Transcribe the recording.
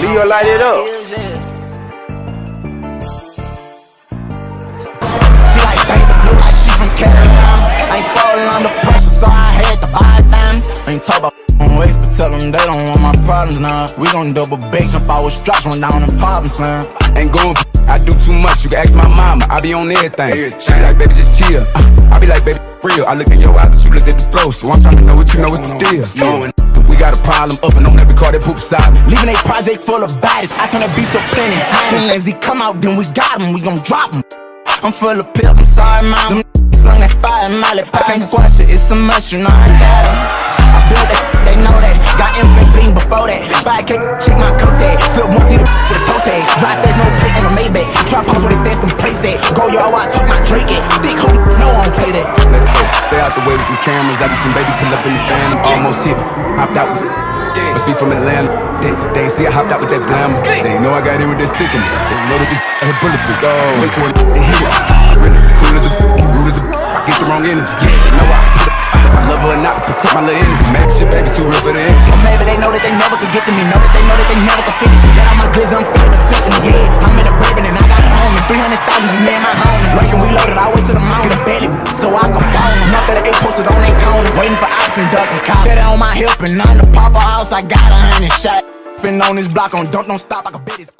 Leo light it up. She like baby blue, like she from Carolina. Ain't falling under pressure, so I had to buy diamonds. Ain't talk about ways, but tell them they don't want my problems now. We gon' double bake, jump our straps, run down the problems now. Ain't going. I do too much, you can ask my mama, I be on everything. She like, baby, just chill. I be like, baby, real. I look in your eyes, but you look at the flow, so I'm trying to know what you know is the deal. Got a problem up and on every car that poop beside me. Leaving a project full of bodies. I turn that beat to plenty. Soon as he come out, then we got him. We gon' drop him. I'm full of pills. I'm sorry, mom. Them slung that fire in Molly I can't squash it. It's a know I got him. I built that. They know that. Got M's been before that. 5K, check my coat tag. Slip once, need a with a toe tag. Drive fast, no plate on the Maybach. Drop off where they stash them plates at. Go while I talk my Drake at. Thick hoe, out the way with them cameras. I just seen baby pull up in the van. I'm almost hit. Hopped out with. Must be from Atlanta. They, they ain't see I hopped out with that glamour. They know I got in with that stick in it. They know that this had bulletproof. Oh, wait for it and hit it. Really cool as a rude as a I get the wrong energy. Yeah, they know I. I love her or not to protect my little energy. Make shit, baby, too real for the energy. Or maybe they know that they never could get to me. Know that they know that they never could finish. Get out my glizzy, I'm feeling symphony. Yeah, I'm in a bourbon and I got it on me. 300,000 just me and cops. Set it on my hip and on the papa house. I got a hundred shot. Been on this block on don't don't stop. I can bet it's.